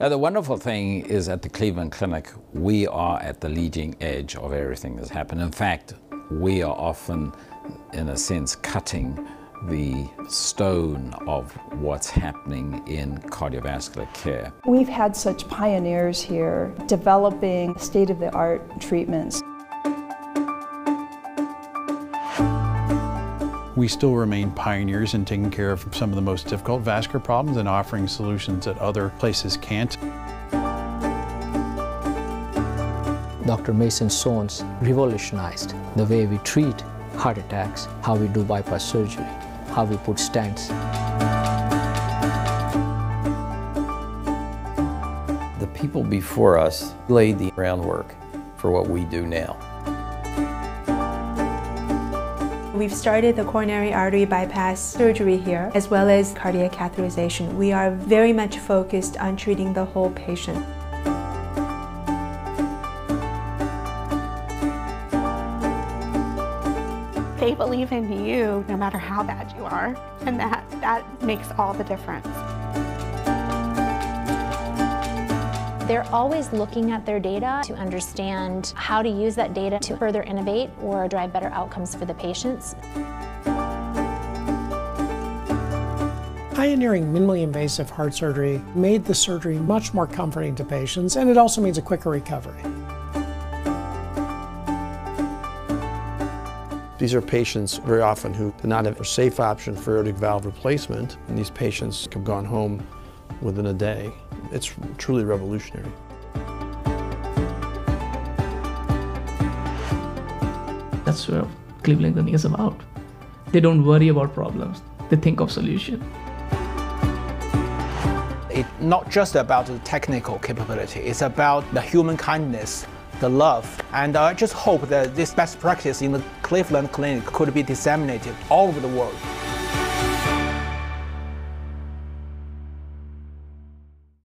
Now, the wonderful thing is at the Cleveland Clinic, we are at the leading edge of everything that's happened. In fact, we are often, in a sense, cutting the stone of what's happening in cardiovascular care. We've had such pioneers here developing state-of-the-art treatments. We still remain pioneers in taking care of some of the most difficult vascular problems and offering solutions that other places can't. Dr. Mason Sones revolutionized the way we treat heart attacks, how we do bypass surgery, how we put stents. The people before us laid the groundwork for what we do now. We've started the coronary artery bypass surgery here, as well as cardiac catheterization. We are very much focused on treating the whole patient. They believe in you no matter how bad you are, and that, that makes all the difference. They're always looking at their data to understand how to use that data to further innovate or drive better outcomes for the patients. Pioneering minimally invasive heart surgery made the surgery much more comforting to patients, and it also means a quicker recovery. These are patients very often who do not have a safe option for aortic valve replacement, and these patients have gone home within a day. It's truly revolutionary. That's what Cleveland Clinic is about. They don't worry about problems, they think of solutions. It's not just about the technical capability, it's about the human kindness, the love. And I just hope that this best practice in the Cleveland Clinic could be disseminated all over the world.